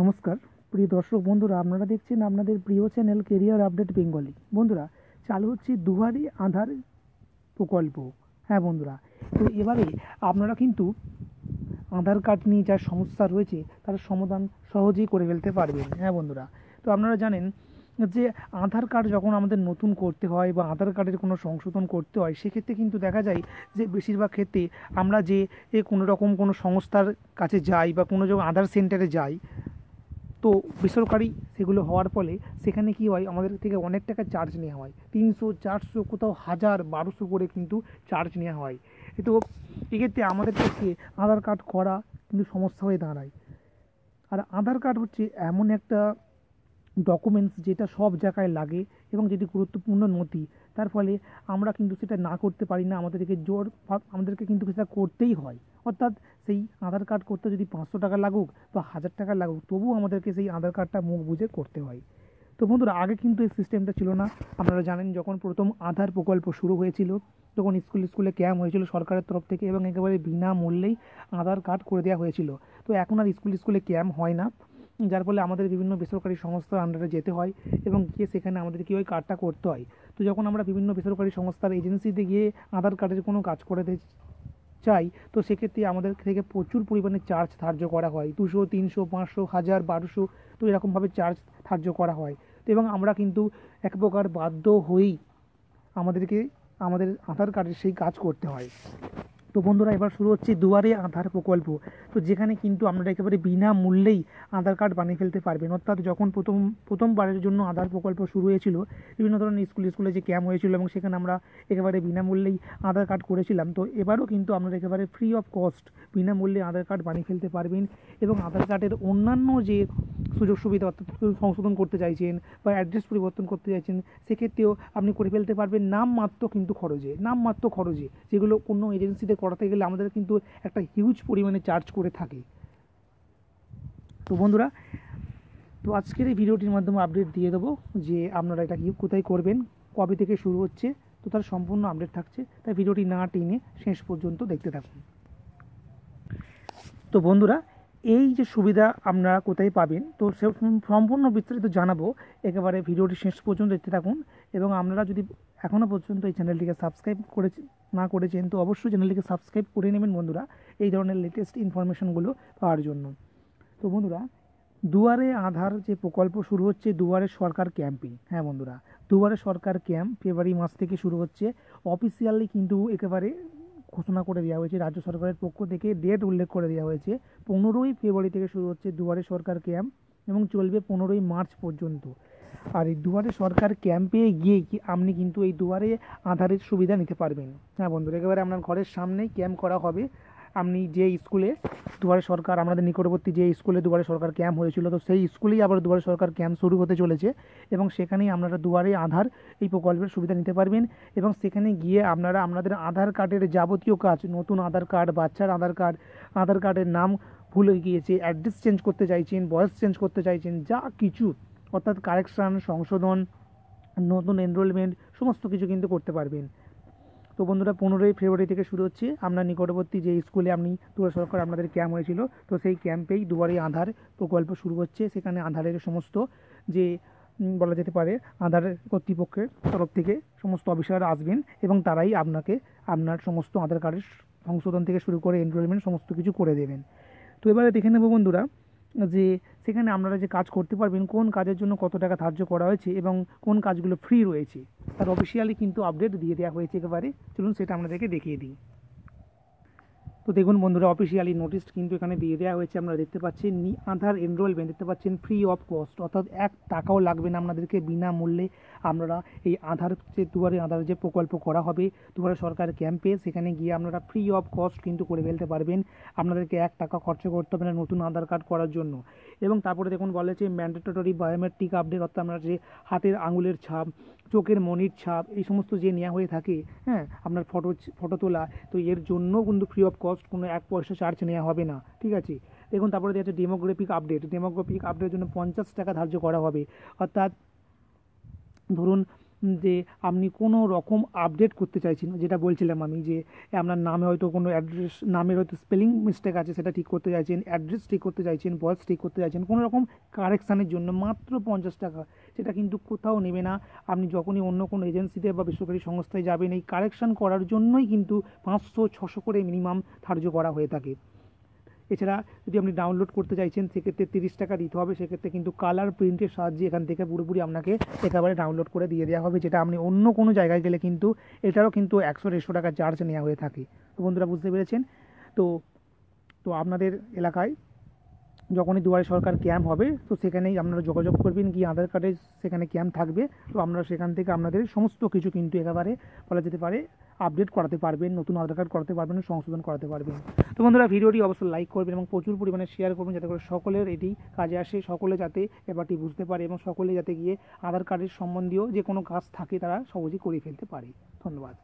নমস্কার। প্রিয় দর্শক বন্ধুরা, আপনারা দেখছেন আপনাদের প্রিয় চ্যানেল কেরিয়ার আপডেট বেঙ্গলি বন্ধুরা, চালু হচ্ছে দুয়ারে আধার প্রকল্প। হ্যাঁ বন্ধুরা, তো এবারে আপনারা কিন্তু আধার কার্ড নিয়ে যা সমস্যা রয়েছে, তার সমাধান সহজেই করে ফেলতে পারবেন। হ্যাঁ বন্ধুরা, তো আপনারা জানেন যে আধার কার্ড যখন আমাদের নতুন করতে হয় বা আধার কার্ডের কোনো সংশোধন করতে হয়, সেক্ষেত্রে কিন্তু দেখা যায় যে বেশিরভাগ ক্ষেত্রে আমরা যে কোনো রকম কোনো সংস্থার কাছে যাই বা কোনো যখন আধার সেন্টারে যাই তো বেসরকারি সেগুলো হওয়ার ফলে সেখানে কি হয়, আমাদের থেকে অনেক টাকা চার্জ নেওয়া হয়। তিনশো, চারশো, কোথাও হাজার, বারোশো করে কিন্তু চার্জ নেওয়া হয়। তো এক্ষেত্রে আমাদের পক্ষে আধার কার্ড করা কিন্তু সমস্যা হয়ে দাঁড়ায়। আর আধার কার্ড হচ্ছে এমন একটা ডকুমেন্টস যেটা সব জায়গায় লাগে এবং যেটি গুরুত্বপূর্ণ নথি, তার ফলে আমরা কিন্তু সেটা না করতে পারি না আমাদেরকে জোর আমাদেরকে কিন্তু সেটা করতেই হয়। অর্থাৎ সেই আধার কার্ড করতে যদি পাঁচশো টাকা লাগুক বা হাজার টাকা লাগুক, তবুও আমাদেরকে সেই আধার কার্ডটা মুখ বুঝে করতে হয়। তো বন্ধুরা, আগে কিন্তু এই সিস্টেমটা ছিল না। আপনারা জানেন যখন প্রথম আধার প্রকল্প শুরু হয়েছিল, তখন স্কুল, স্কুলে ক্যাম্প হয়েছিল সরকারের তরফ থেকে এবং একেবারে বিনামূল্যেই আধার কার্ড করে দেওয়া হয়েছিল। তো এখন আর স্কুল, স্কুলে ক্যাম্প হয় না। যার ফলে আমাদের বিভিন্ন বেসরকারি সংস্থার আন্ডারে যেতে হয় এবং গিয়ে সেখানে আমাদের কী ওই কার্ডটা করতে হয়। তো যখন আমরা বিভিন্ন বেসরকারি সংস্থার এজেন্সিতে গিয়ে আধার কার্ডের কোনো কাজ করে চাই, তো সেক্ষেত্রে আমাদের থেকে প্রচুর পরিমাণে চার্জ ধার্য করা হয়। দুশো, তিনশো, পাঁচশো, হাজার, বারোশো, তো এরকমভাবে চার্জ ধার্য করা হয়। তো এবং আমরা কিন্তু এক প্রকার বাধ্য হয়েই আমাদেরকে, আমাদের আধার কার্ডের সেই কাজ করতে হয়। তো বন্ধুরা, এবার শুরু হচ্ছে দুয়ারে আধার প্রকল্প। তো যেখানে কিন্তু আপনারা একেবারে বিনামূল্যেই আধার কার্ড বানিয়ে ফেলতে পারবেন। অর্থাৎ যখন প্রথম, প্রথমবারের জন্য আধার প্রকল্প শুরু হয়েছিল, বিভিন্ন ধরনের স্কুল, স্কুলে যে ক্যাম্প হয়েছিল এবং সেখানে আমরা একেবারে বিনামূল্যেই আধার কার্ড করেছিলাম, তো এবারও কিন্তু আপনারা একেবারে ফ্রি অফ কস্ট বিনামূল্যে আধার কার্ড বানিয়ে ফেলতে পারবেন এবং আধার কার্ডের অন্যান্য যে সুযোগ সুবিধা অর্থাৎ সংশোধন করতে চাইছেন বা অ্যাড্রেস পরিবর্তন করতে চাইছেন, সেক্ষেত্রেও আপনি করে ফেলতে পারবেন নামমাত্র কিন্তু খরচে, নামমাত্র খরচে, যেগুলো কোনো এজেন্সিতে করাতে গেলে আমাদের কিন্তু একটা হিউজ পরিমাণে চার্জ করে থাকে। তো বন্ধুরা, তো আজকের এই ভিডিওটির মাধ্যমে আপডেট দিয়ে দেবো যে আপনারা এটা কি, কোথায় করবেন, কবে থেকে শুরু হচ্ছে, তো তার সম্পূর্ণ আপডেট থাকছে। তাই ভিডিওটি না টেনে শেষ পর্যন্ত দেখতে থাকুন। তো বন্ধুরা, এই যে সুবিধা আপনারা কোথায় পাবেন, তো সে সম্পূর্ণ বিস্তারিত জানাব। একেবারে ভিডিওটি শেষ পর্যন্ত দেখতে থাকুন এবং আপনারা যদি এখনও পর্যন্ত এই চ্যানেলটিকে সাবস্ক্রাইব করে না করেছেন, তো অবশ্যই চ্যানেলটিকে সাবস্ক্রাইব করে নেবেন বন্ধুরা এই ধরনের লেটেস্ট ইনফরমেশনগুলো পাওয়ার জন্য। তো বন্ধুরা, দুয়ারে আধার যে প্রকল্প শুরু হচ্ছে দুয়ারে সরকার ক্যাম্পে। হ্যাঁ বন্ধুরা, দুয়ারে সরকার ক্যাম্প ফেব্রুয়ারি মাস থেকে শুরু হচ্ছে। অফিসিয়ালি কিন্তু একেবারে ঘোষণা করে দেওয়া হয়েছে, রাজ্য সরকারের পক্ষ থেকে ডেট উল্লেখ করে দেওয়া হয়েছে। পনেরোই ফেব্রুয়ারি থেকে শুরু হচ্ছে দুয়ারে সরকার ক্যাম্প এবং চলবে পনেরোই মার্চ পর্যন্ত। আর এই দুয়ারে সরকার ক্যাম্পে গিয়ে কি আপনি কিন্তু এই দুয়ারে আধারের সুবিধা নিতে পারবেন। হ্যাঁ বন্ধুরা, একেবারে আপনার ঘরের সামনেই ক্যাম্প করা হবে। আপনি যে স্কুলে দুয়ারে সরকার, আমাদের নিকটবর্তী যে স্কুলে দুয়ারে সরকার ক্যাম্প হয়েছিল, তো সেই স্কুলেই আবার দুয়ারে সরকার ক্যাম্প শুরু হতে চলেছে এবং সেখানেই আপনারা দুয়ারে আধার এই প্রকল্পের সুবিধা নিতে পারবেন এবং সেখানে গিয়ে আপনারা আপনাদের আধার কার্ডের যাবতীয় কাজ, নতুন আধার কার্ড, বাচ্চার আধার কার্ড, আধার কার্ডের নাম ভুলে গিয়েছে, অ্যাড্রেস চেঞ্জ করতে চাইছেন, বয়স চেঞ্জ করতে চাইছেন, যা কিছু অর্থাৎ কারেকশান সংশোধন, নতুন এনরোলমেন্ট সমস্ত কিছু কিন্তু করতে পারবেন। তো বন্ধুরা, পনেরোই ফেব্রুয়ারি থেকে শুরু হচ্ছে। আপনার নিকটবর্তী যে স্কুলে আপনি দুয়ারে সরকার আপনাদের ক্যাম্প হয়েছিল, তো সেই ক্যাম্পেই দুয়ারে আধার প্রকল্প শুরু হচ্ছে। সেখানে আধারের সমস্ত যে বলা যেতে পারে, আধার কর্তৃপক্ষের তরফ থেকে সমস্ত অফিসার আসবেন এবং তারাই আপনাকে আপনার সমস্ত আধার কার্ডের সংশোধন থেকে শুরু করে এনরোলমেন্ট সমস্ত কিছু করে দেবেন। তো এবারে দেখে নেব বন্ধুরা যে সেখানে আপনারা যে কাজ করতে পারবেন, কোন কাজের জন্য কত টাকা ধার্য করা হয়েছে এবং কোন কাজগুলো ফ্রি রয়েছে, তার অফিসিয়ালি কিন্তু আপডেট দিয়ে দেওয়া হয়েছে একেবারে। চলুন সেটা আপনাদেরকে দেখিয়ে দিই। তো দেখুন বন্ধুরা অফিসিয়ালি নোটিশ কিন্তু এখানে দিয়ে দেওয়া হয়েছে। আপনারা দেখতে পাচ্ছেন নি, আধার এনরোলমেন্ট দেখতে পাচ্ছেন ফ্রি অফ কস্ট অর্থাৎ এক টাকাও লাগবে না আপনাদেরকে, বিনামূল্যে আপনারা এই আধার যে, দুয়ারে আধার যে প্রকল্প করা হবে, দুয়ারে সরকার ক্যাম্পে সেখানে গিয়ে আপনারা ফ্রি অফ কস্ট কিন্তু করে ফেলতে পারবেন। আপনাদেরকে এক টাকা খরচ করতে হবে না নতুন আধার কার্ড করার জন্য। এবং তারপরে দেখুন বলেছে ম্যান্ডেটরি বায়োমেট্রিক আপডেট অর্থাৎ আপনার যে হাতের আঙুলের ছাপ চোখের মনির ছাপ, এই সমস্ত যে নেওয়া হয়ে থাকে হ্যাঁ আপনার ফটো ফটো তোলা, তো এর জন্য কিন্তু ফ্রি অফ কস্ট কোনো এক পয়সা চার্জ নেওয়া হবে না, ঠিক আছে? দেখুন, তারপরে দেওয়া আছে ডেমোগ্রাফিক আপডেট ডেমোগ্রাফিক আপডেটের জন্য পঞ্চাশ টাকা ধার্য করা হবে। অর্থাৎ, ধরুন যে আপনি কোনো রকম আপডেট করতে চাইছেন, যেটা বলছিলাম আমি যে আপনার নামে হয়তো কোনো অ্যাড্রেস নামের হয়তো স্পেলিং মিস্টেক আছে, সেটা ঠিক করতে চাইছেন অ্যাড্রেস ঠিক করতে চাইছেন বয়স ঠিক করতে চাইছেন, কোনো রকম কারেকশানের জন্য মাত্র পঞ্চাশ টাকা, সেটা কিন্তু কোথাও নেবে না। আপনি যখনই অন্য কোনো এজেন্সিতে বা বেসরকারি সংস্থায় যাবেন, এই কারেকশান করার জন্যই কিন্তু পাঁচশো, ছশো করে মিনিমাম ধার্য করা হয়ে থাকে। এছাড়া যদি আপনি ডাউনলোড করতে চাইছেন, সেক্ষেত্রে তিরিশ টাকা দিতে হবে। সেক্ষেত্রে কিন্তু কালার প্রিন্টের সাহায্যে এখান থেকে পুরোপুরি আপনাকে একেবারে ডাউনলোড করে দিয়ে দেওয়া হবে, যেটা আপনি অন্য কোনো জায়গায় গেলে কিন্তু এটারও কিন্তু একশো দেড়শো টাকা চার্জ নেওয়া হয়ে থাকে। তো বন্ধুরা, বুঝতে পেরেছেন? তো তো আপনাদের এলাকায় যখনই দুয়ারে সরকার ক্যাম্প হবে, তো সেখানেই আপনারা যোগাযোগ করবেন কি আধার কার্ডে সেখানে ক্যাম্প থাকবে। তো আমরা সেখান থেকে আপনাদের সমস্ত কিছু কিন্তু একেবারে বলা যেতে পারে আপডেট করাতে পারবেন, নতুন আধার কার্ড করাতে পারবেন, সংশোধন করাতে পারবেন। তো বন্ধুরা, ভিডিওটি অবশ্যই লাইক করবেন এবং প্রচুর পরিমাণে শেয়ার করবেন যাতে করে সকলের এটি কাজে আসে, সকলে যাতে ব্যাপারটি বুঝতে পারে এবং সকলে যাতে গিয়ে আধার কার্ডের সম্বন্ধীয় যে কোনো কাজ থাকে তারা সহজেই করে ফেলতে পারে। ধন্যবাদ।